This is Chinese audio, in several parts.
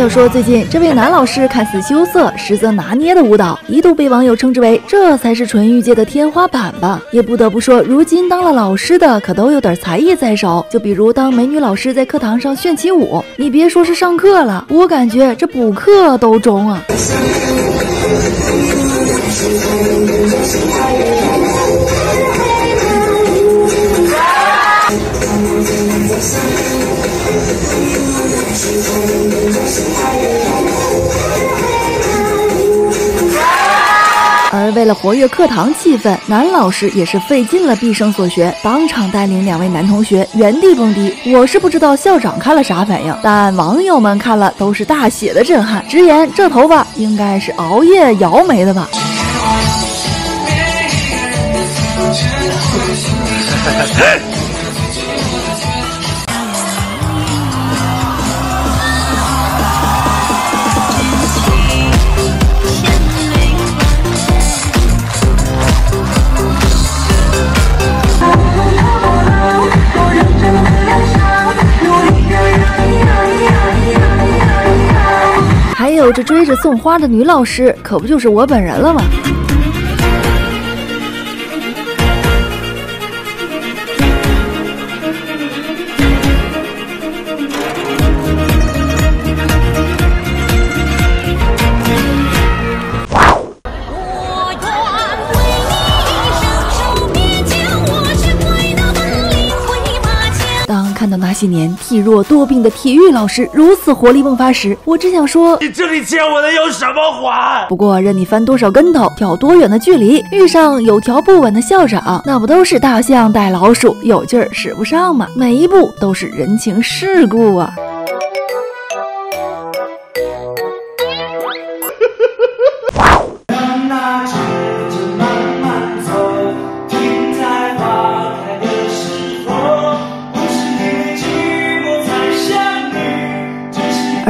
要说最近这位男老师看似羞涩，实则拿捏的舞蹈，一度被网友称之为这才是纯欲界的天花板吧。也不得不说，如今当了老师的可都有点才艺在手。就比如当美女老师在课堂上炫起舞，你别说是上课了，我感觉这补课都中啊。为了活跃课堂气氛，男老师也是费尽了毕生所学，当场带领两位男同学原地蹦迪。我是不知道校长看了啥反应，但网友们看了都是大写的震撼，直言这头发应该是熬夜摇没的吧。有这追着送花的女老师，可不就是我本人了吗？看到那些年体弱多病的体育老师如此活力迸发时，我只想说：你这里欠我的有什么还？不过任你翻多少跟头，跳多远的距离，遇上有条不紊的校长，那不都是大象带老鼠，有劲儿使不上吗？每一步都是人情世故啊！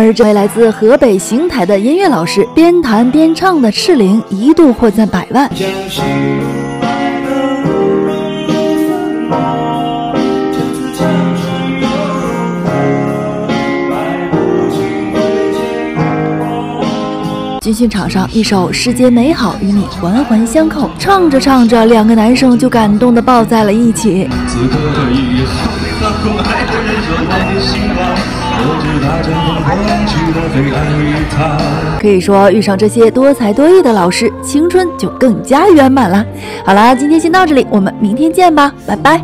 而这位来自河北邢台的音乐老师，边弹边唱的《赤伶》一度获赞百万。军训场上，一首《世间美好与你环环相扣》，唱着唱着，两个男生就感动的抱在了一起。此刻以可以说，遇上这些多才多艺的老师，青春就更加圆满了。好啦，今天先到这里，我们明天见吧，拜拜。